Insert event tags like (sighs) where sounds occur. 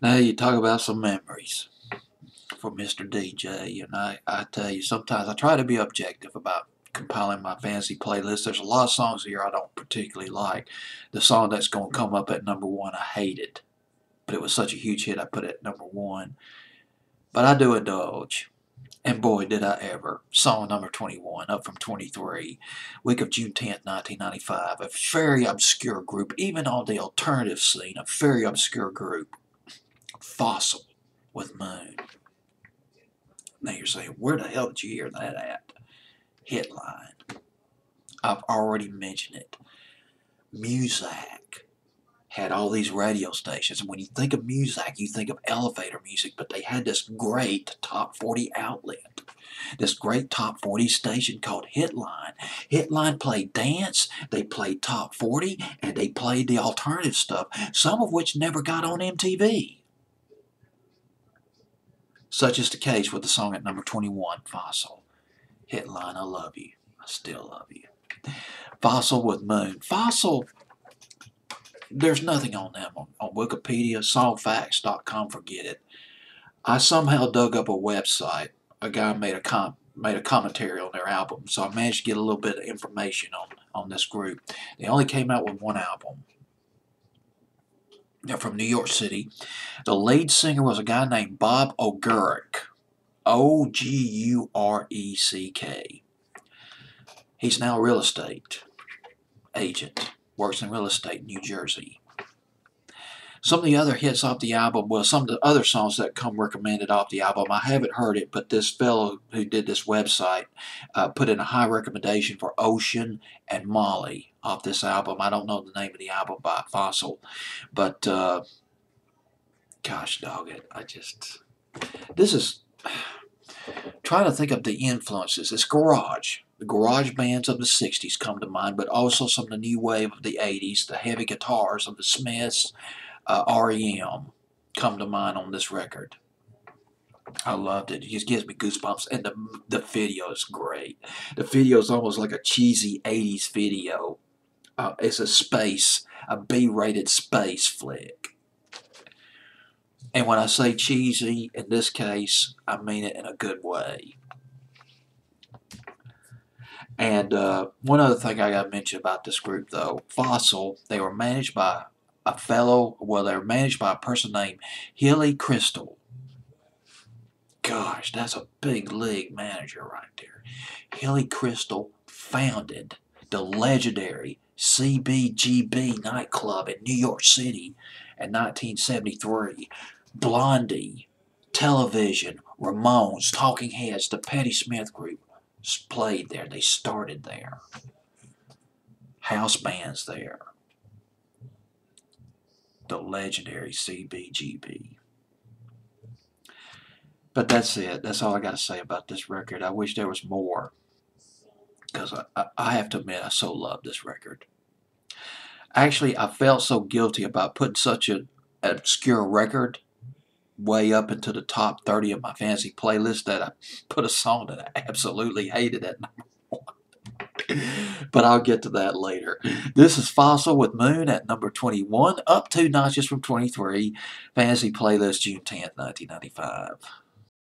Now you talk about some memories for Mr. DJ, and I, I tell you, sometimes I try to be objective about compiling my fantasy playlist. There's a lot of songs here I don't particularly like. The song that's going to come up at number one, I hate it. But it was such a huge hit, I put it at number one. But I do indulge. And boy, did I ever. Song number 21, up from 23. Week of June 10th, 1995. A very obscure group, even on the alternative scene, a very obscure group. Fossil with Moon. Now you're saying, where the hell did you hear that at? Hitline. I've already mentioned it. Muzak had all these radio stations. And when you think of music, you think of elevator music, but they had this great top 40 outlet. This great top 40 station called Hitline. Hitline played dance, they played top 40, and they played the alternative stuff, some of which never got on MTV. Such is the case with the song at number 21, Fossil. Hitline, I love you. I still love you. Fossil with Moon. Fossil, there's nothing on them on, on Wikipedia, songfacts.com, forget it. I somehow dug up a website. A guy made a com made a commentary on their album, so I managed to get a little bit of information on, on this group. They only came out with one album. They're from New York City. The lead singer was a guy named Bob Ogureck. O G U R E C K. He's now a real estate agent, works in real estate in New Jersey. Some of the other hits off the album, well, some of the other songs that come recommended off the album, I haven't heard it, but this fellow who did this website uh, put in a high recommendation for Ocean and Molly off this album. I don't know the name of the album by Fossil, but uh, gosh dog it, I just, this is, (sighs) trying to think of the influences. It's garage. The garage bands of the 60s come to mind, but also some of the new wave of the 80s, the heavy guitars of the Smiths, uh, REM come to mind on this record. I loved it. It just gives me goosebumps, and the the video is great. The video is almost like a cheesy '80s video. Uh, it's a space, a B-rated space flick. And when I say cheesy, in this case, I mean it in a good way. And uh, one other thing I got to mention about this group, though, Fossil, they were managed by a fellow, well, they were managed by a person named Hilly Kristal. Gosh, that's a big league manager right there. Hilly Kristal founded the legendary CBGB nightclub in New York City in 1973. Blondie, Television, Ramones, Talking Heads, the Patti Smith Group played there. They started there. House bands there. The legendary CBGB. But that's it. That's all I got to say about this record. I wish there was more. Because I, I, I have to admit, I so love this record. Actually, I felt so guilty about putting such an obscure record way up into the top 30 of my fantasy playlist that I put a song that I absolutely hated at number (laughs) one. but I'll get to that later. This is Fossil with Moon at number 21, up two notches from 23, fantasy playlist June 10th, 1995.